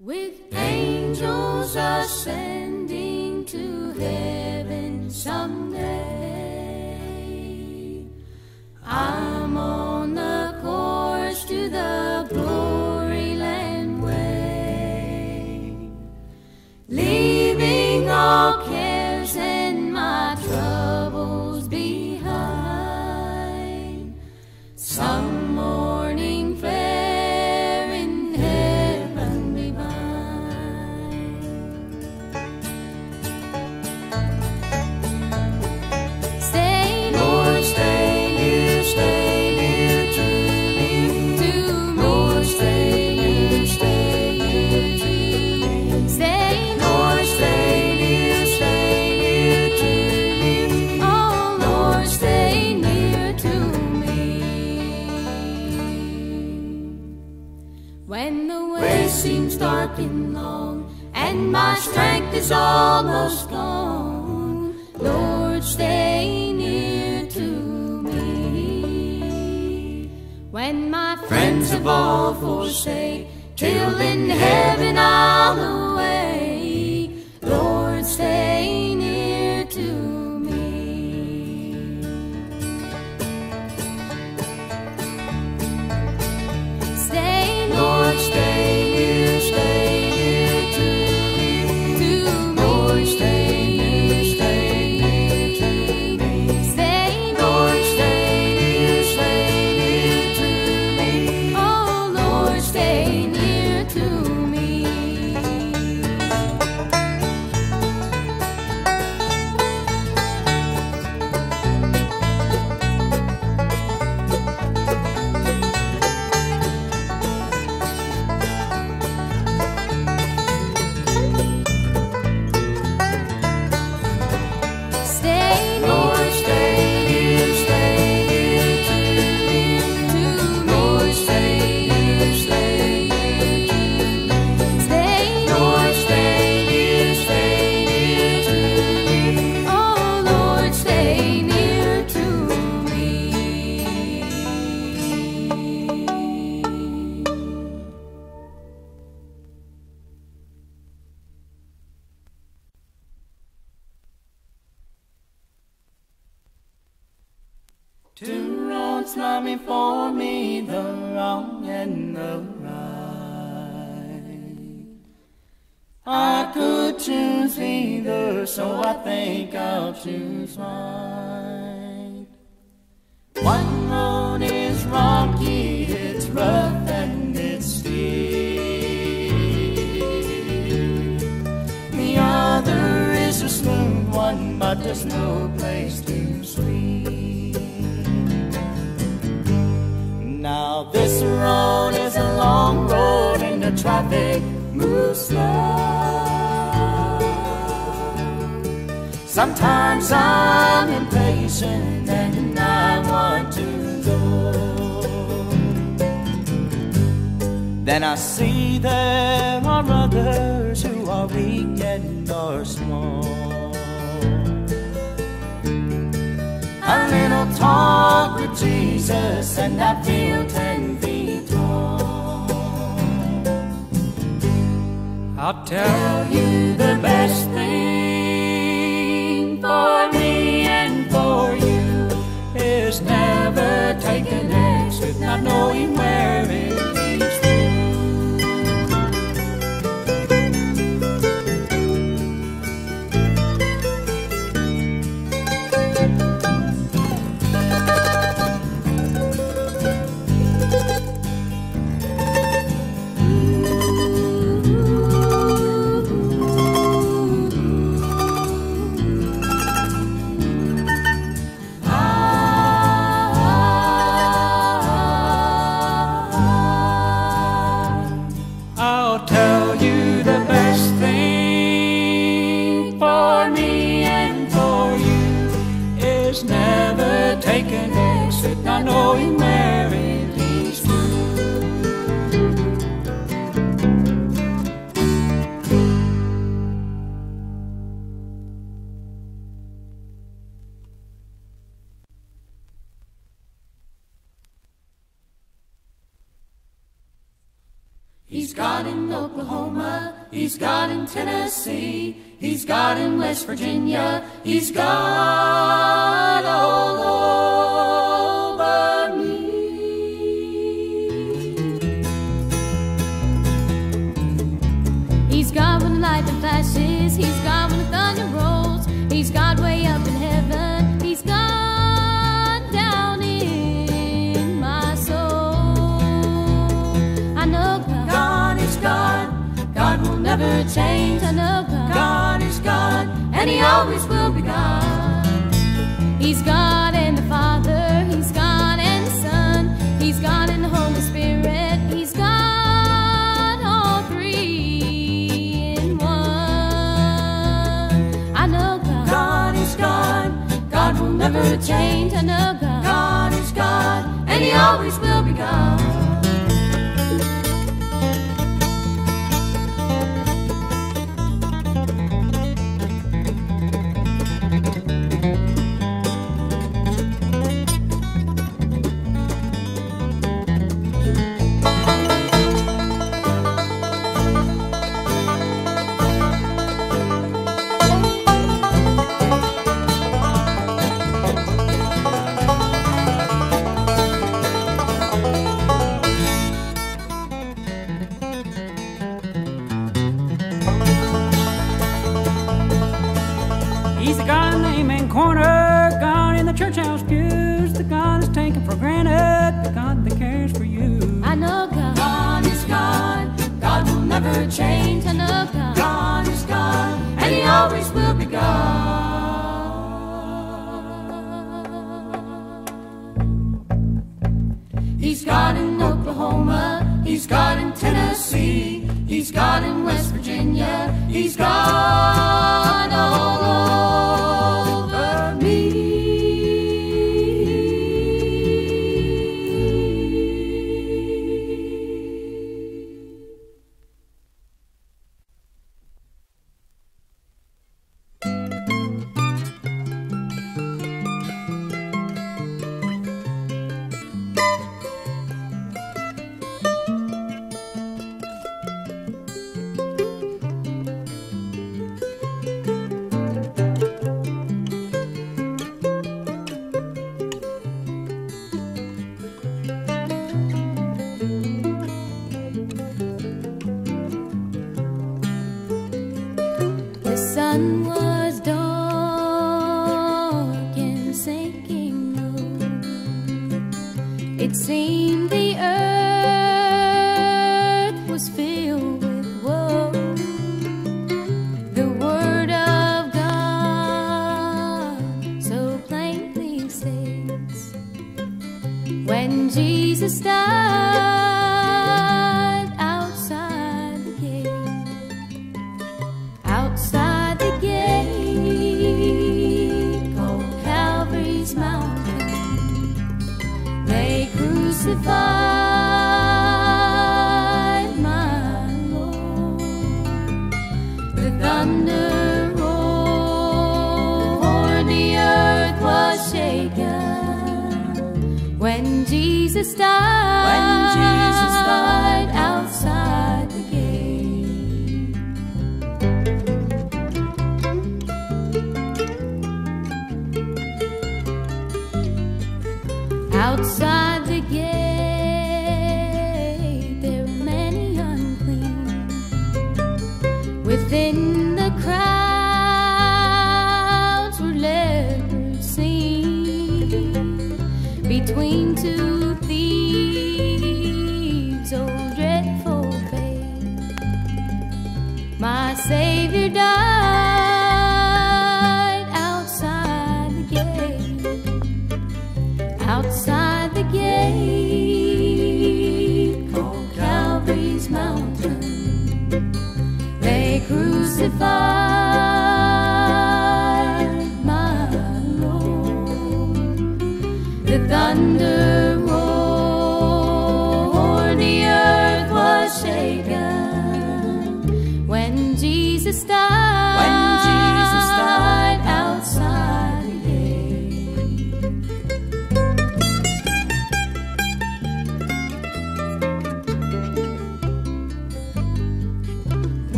With angels ascending seems dark and long, and my strength is almost gone, Lord, stay near to me. When my friends have all forsake, till in heaven I'll away, Lord, stay Two roads lie before me, the wrong and the right. I could choose either, so I think I'll choose right. One road is rocky, it's rough and it's steep. The other is a smooth one, but there's no place to sleep. This road is a long road and the traffic moves slow. Sometimes I'm impatient and I want to go. Then I see there are others who are weak and are small. A little talk Jesus and I feel ten feet tall. I'll tell you the best thing for me and for you is never taking an exit, not knowing where it He's God when the lightning flashes. He's God when the thunder rolls. He's God way up in heaven. He's God down in my soul. I know God. God is God. God will never change. I know God. God is God. And He always will be God. He's God. I know underground. God is God, and He always will be God. He's got It seemed the earth outside.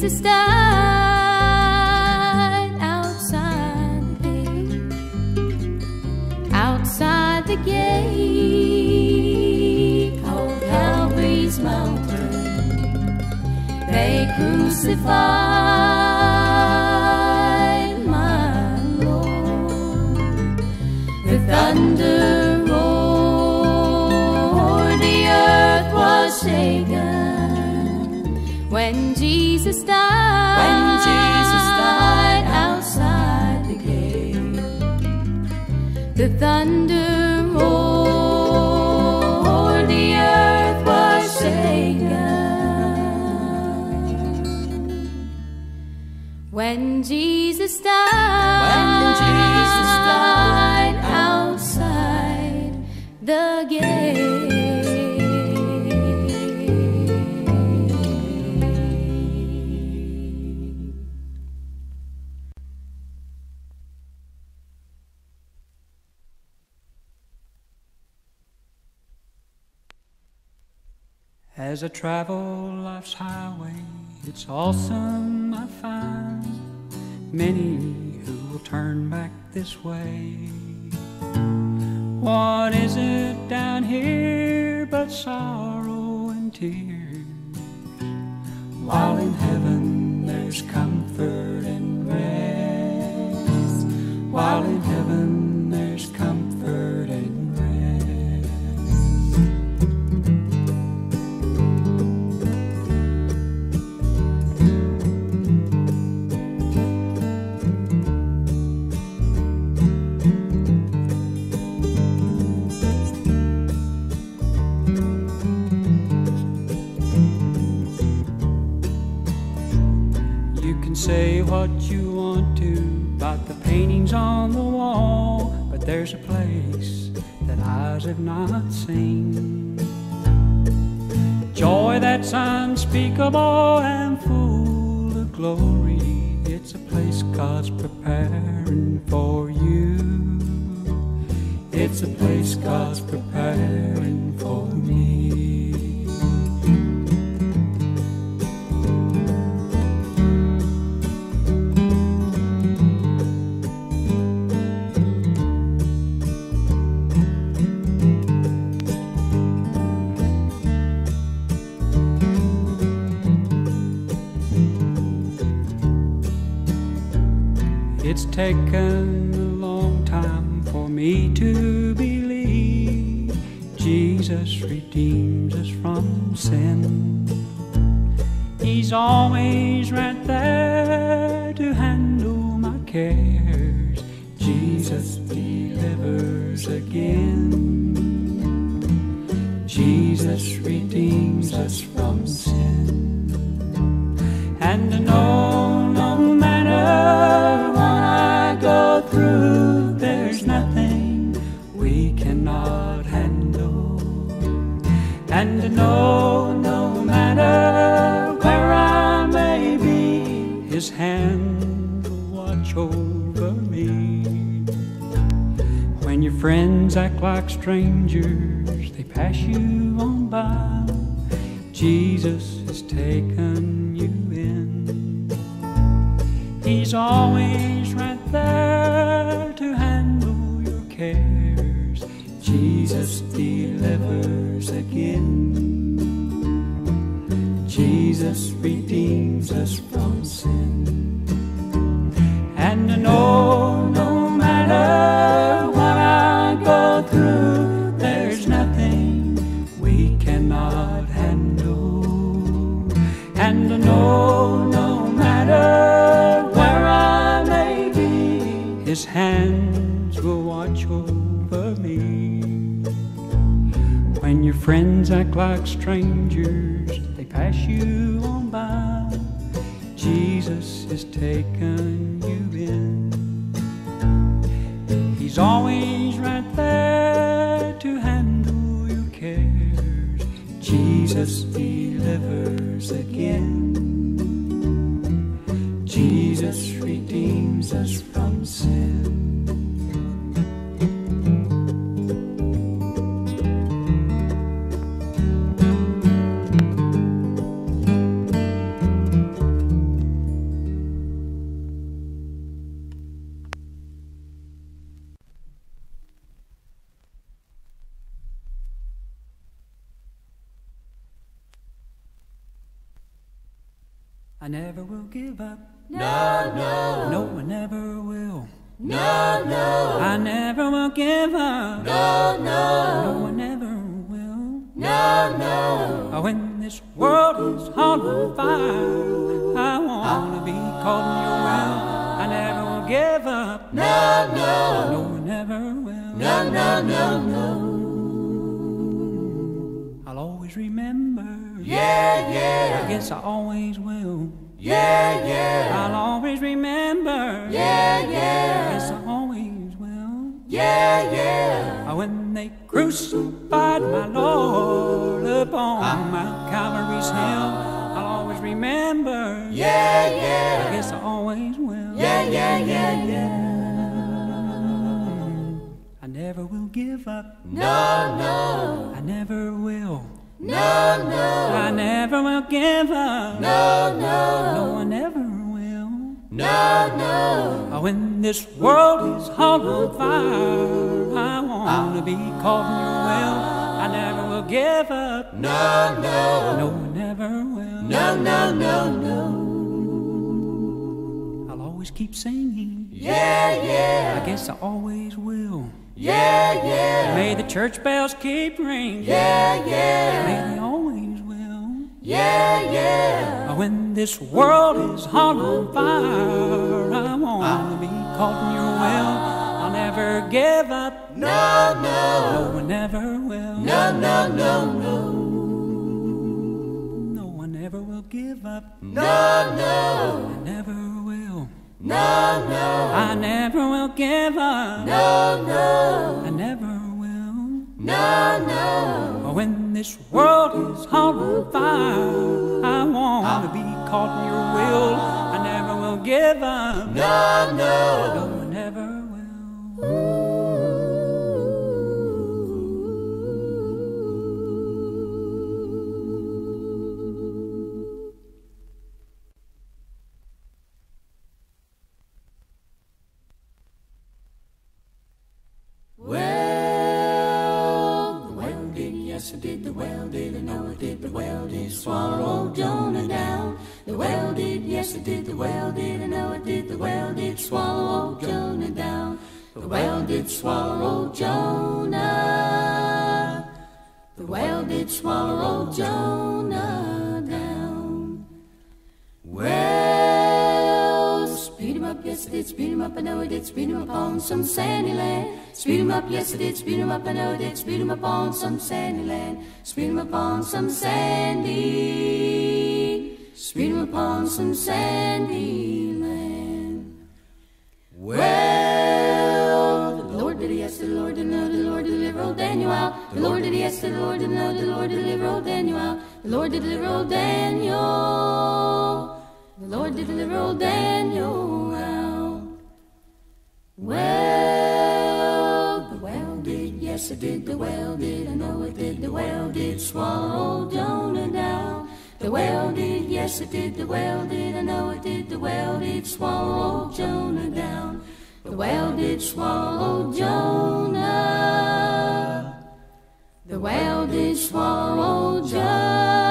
Jesus died outside the gate. Outside the gate. Called Calvary's Mountain, they crucified thunder roared, the earth was shaken. When Jesus died, As I travel life's highway, it's awesome I find many who will turn back this way. What is it down here but sorrow and tears? While in heaven there's comfort and rest. While in heaven say what you want to about the paintings on the wall, but there's a place that eyes have not seen. Joy that's unspeakable and full of glory. It's a place God's preparing for you. It's a place God's preparing It's taken a long time for me to believe Jesus redeems us from sin. He's always right there to handle my cares. Jesus delivers again. Jesus redeems us friends act like strangers, they pass you on by. Jesus has taken you in. He's always friends act like strangers, they pass you on by. Jesus is taking no, When this world is on fire, I want to be caught in your will. I never will give up. No, no, No, I never will. no, no, no, no. I'll always remember. Yeah, yeah. I guess I always will. yeah, yeah, I'll always remember. yeah, yeah. I guess I always will. yeah, yeah. Crucified my Lord upon Mount Calvary's hill, I'll always remember. Yeah, yeah. I guess I always will. yeah, yeah, yeah, yeah. I never will give up. No, no, I never will. no, no, I never will give up. no, no, No, I never will. no, no. Oh, When this world is all on fire, I want to be caught in your will. I never will give up. No, no, No, never will. no, no, no, no. I'll always keep singing. Yeah, yeah, I guess I always will. yeah, yeah, May the church bells keep ringing. yeah, yeah, May they always will. yeah, yeah. When this world is all on fire, I want to be caught in your will. Never give up. No, no, No, I never will. no, no, no, no, No, I never will give up. no, no, I never will. no, no, I never will give up. no, no, I never will. no, no. Oh, When this world is on fire, I want to be caught in your will. I never will give up. No, no, No, yes it did, the whale did, I know it did, the whale did swallow old Jonah down. The whale did swallow old Jonah. The whale did swallow old Jonah down. Well, speed him up, yes it did, speed him up, I know it did, speed him up on some sandy land. Speed him up, yes it did, speed him up, I know it did, speed him up on some sandy land. Speed him up on some sandy. Speed him up on some sandy land. Well, the Lord did yes, the Lord did know, the Lord deliver old Daniel. The Lord did yes, the Lord did know, the Lord deliver old Daniel. The Lord did deliver old Daniel. The Lord did deliver old Daniel out. Well, the whale did, yes it did, the whale did, I know it did, the whale did swallow Jonah down. The whale did, yes it did, the whale did, I know it did, the whale did swallow old Jonah down. The whale did swallow Jonah. The whale did swallow Jonah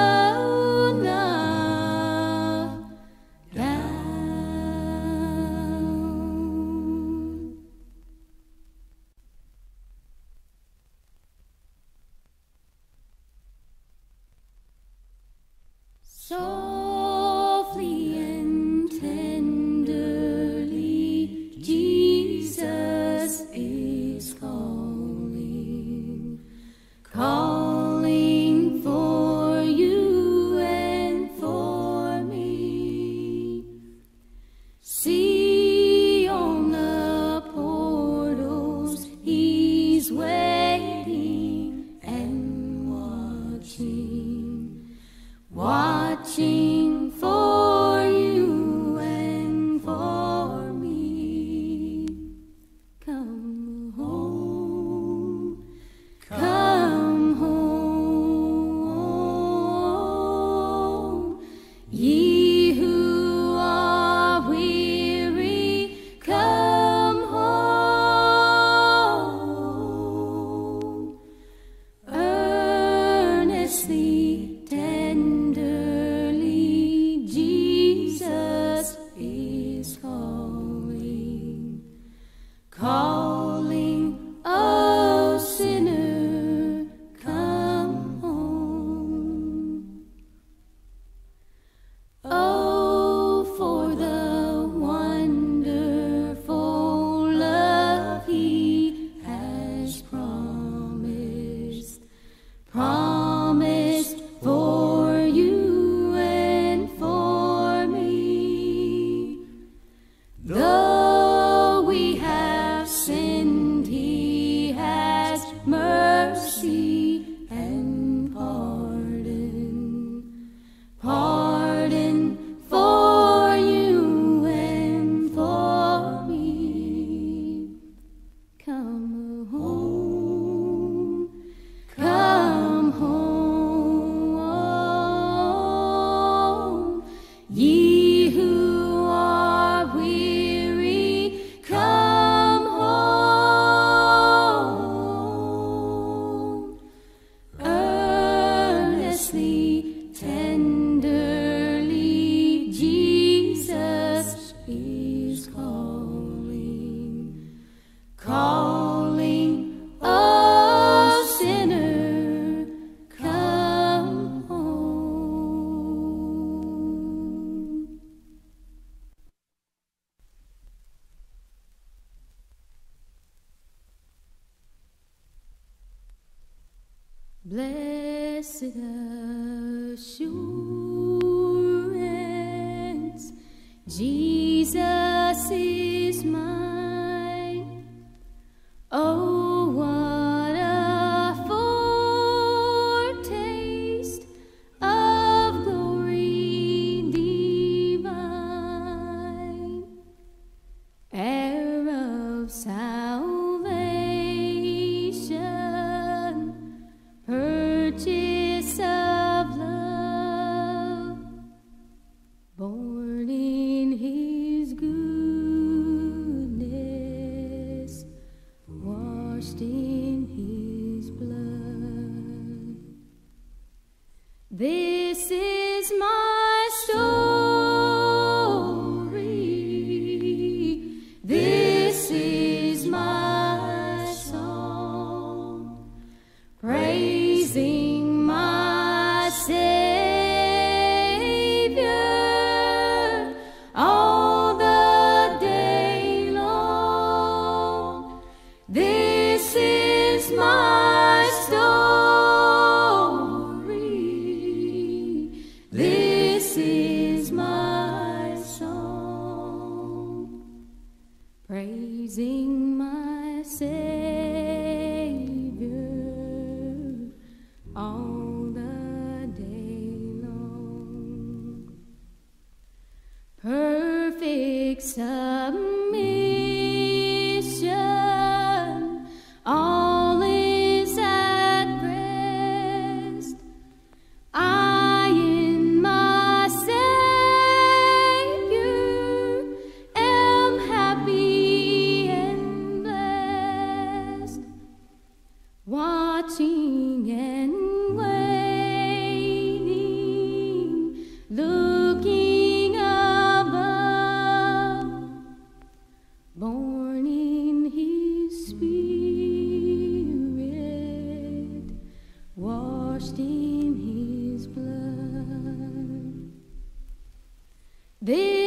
This